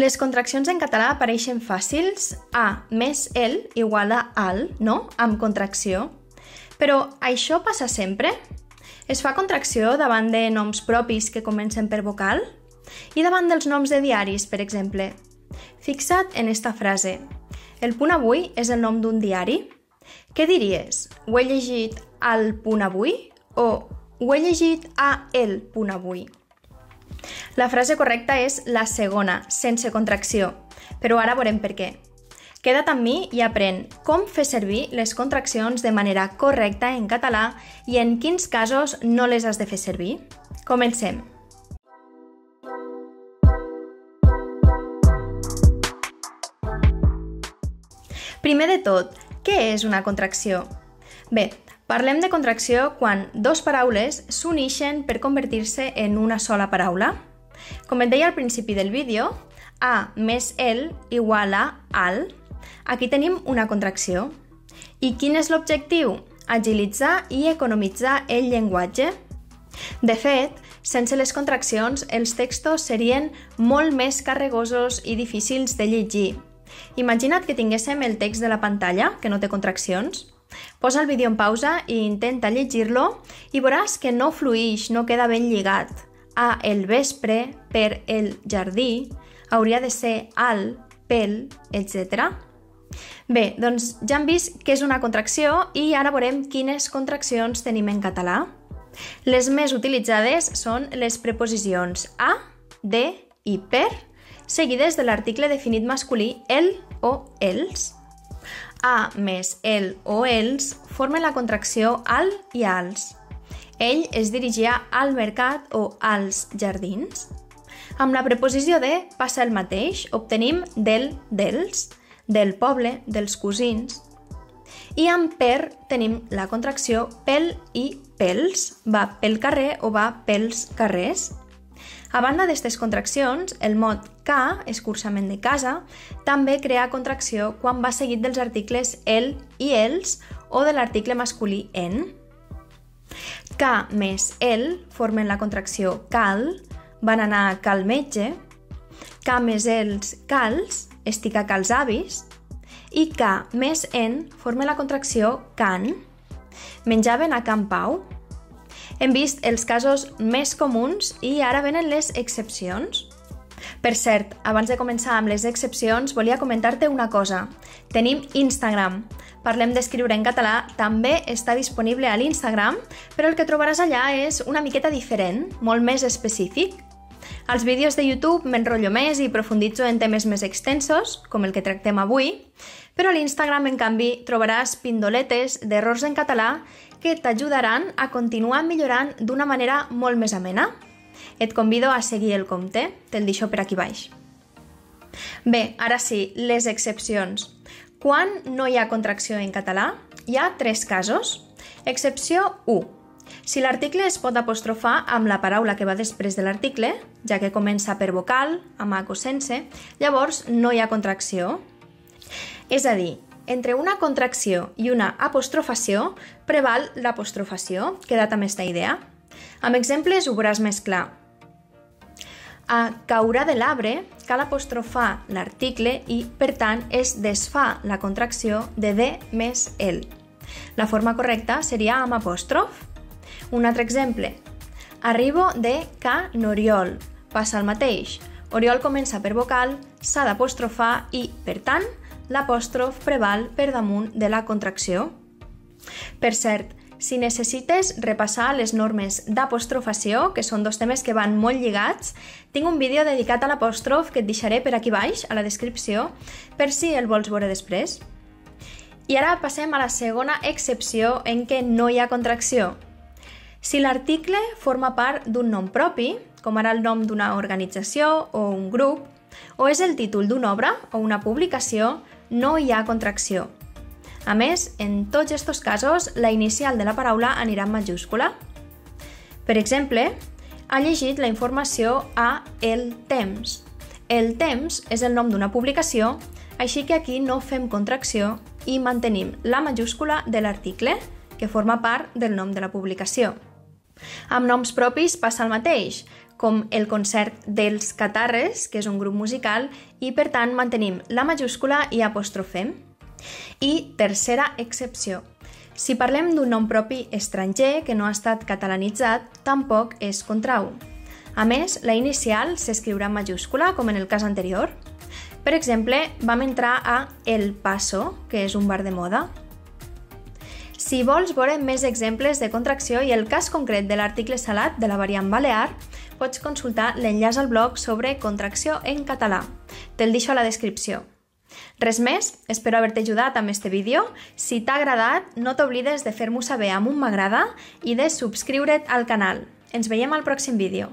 Les contraccions en català apareixen fàcils. A més el igual a al, no? Amb contracció. Però això passa sempre? Es fa contracció davant de noms propis que comencen per vocal? I davant dels noms de diaris, per exemple? Fixa't en esta frase. El punt avui és el nom d'un diari? Què diries? Ho he llegit al punt avui? O ho he llegit a el punt avui? La frase correcta és la segona, sense contracció, però ara veurem per què. Queda't amb mi i aprèn com fer servir les contraccions de manera correcta en català i en quins casos no les has de fer servir. Comencem. Primer de tot, què és una contracció? Bé, parlem de contracció quan dos paraules s'uneixen per convertir-se en una sola paraula. Com et deia al principi del vídeo, A més el igual a al. Aquí tenim una contracció. I quin és l'objectiu? Agilitzar i economitzar el llenguatge. De fet, sense les contraccions, els textos serien molt més carregosos i difícils de llegir, Imagina't que tinguéssim el text de la pantalla, que no té contraccions. Posa el vídeo en pausa i intenta llegir-lo i veuràs que no fluix, no queda ben lligat. A el vespre, per el jardí, hauria de ser al, pel, etc. Bé, doncs ja hem vist què és una contracció i ara veurem quines contraccions tenim en català. Les més utilitzades són les preposicions a, de i per, seguides de l'article definit masculí el o els. A més el o els formen la contracció al i als. Ell es dirigia al mercat o als jardins. Amb la preposició de passa el mateix, obtenim del, dels, del poble, dels cosins. I amb per tenim la contracció pel i pels, va pel carrer o va pels carrers. A banda d'aquestes contraccions, el mot ca, escurçament de casa, també crea contracció quan va seguit dels articles el i els o de l'article masculí en. Ca més el formen la contracció cal, van anar a cal metge, ca més els cals, estic a cals avis, i ca més en formen la contracció can, menjaven a Can Pau, hem vist els casos més comuns i ara venen les excepcions. Per cert, abans de començar amb les excepcions, volia comentar-te una cosa. Tenim Instagram. Parlem d'escriure en català, també està disponible a l'Instagram, però el que trobaràs allà és una miqueta diferent, molt més específic. Als vídeos de YouTube m'enrotllo més i profunditzo en temes més extensos, com el que tractem avui, però a l'Instagram, en canvi, trobaràs pindoletes d'errors en català que t'ajudaran a continuar millorant d'una manera molt més amena. Et convido a seguir el compte, te'l deixo per aquí baix. Bé, ara sí, les excepcions. Quan no hi ha contracció en català, hi ha tres casos. Excepció 1. Si l'article es pot apostrofar amb la paraula que va després de l'article, ja que comença per vocal, amb o sense, llavors no hi ha contracció. És a dir, entre una contracció i una apostrofació preval l'apostrofació. Queda't amb aquesta idea? Amb exemples ho veuràs més clar. A caurà de l'arbre cal apostrofar l'article i, per tant, es desfà la contracció de de més el. La forma correcta seria amb apòstrof. Un altre exemple. Arribo de ca Noriol. Passa el mateix. Oriol comença per vocal, s'ha d'apostrofar i, per tant, l'apòstrof preval per damunt de la contracció. Per cert, si necessites repassar les normes d'apostrofació, que són dos temes que van molt lligats, tinc un vídeo dedicat a l'apòstrof que et deixaré per aquí baix, a la descripció, per si el vols veure després. I ara passem a la segona excepció en què no hi ha contracció. Si l'article forma part d'un nom propi, com ara el nom d'una organització o un grup, o és el títol d'una obra o una publicació, no hi ha contracció. A més, en tots aquests casos, la inicial de la paraula anirà en majúscula. Per exemple, ha llegit la informació a El Temps. El Temps és el nom d'una publicació, així que aquí no fem contracció i mantenim la majúscula de l'article, que forma part del nom de la publicació. Amb noms propis passa el mateix, com el concert dels Catarres, que és un grup musical, i per tant mantenim la majúscula i apostrofem. I tercera excepció. Si parlem d'un nom propi estranger que no ha estat catalanitzat, tampoc és contrau. A més, la inicial s'escriurà en majúscula, com en el cas anterior. Per exemple, vam entrar a El Paso, que és un bar de moda. Si vols veure més exemples de contracció i el cas concret de l'article salat de la variant balear, pots consultar l'enllaç al blog sobre contracció en català. Te'l deixo a la descripció. Res més, espero haver-te ajudat amb este vídeo. Si t'ha agradat, no t'oblides de fer-m'ho saber amb un m'agrada i de subscriure't al canal. Ens veiem al pròxim vídeo.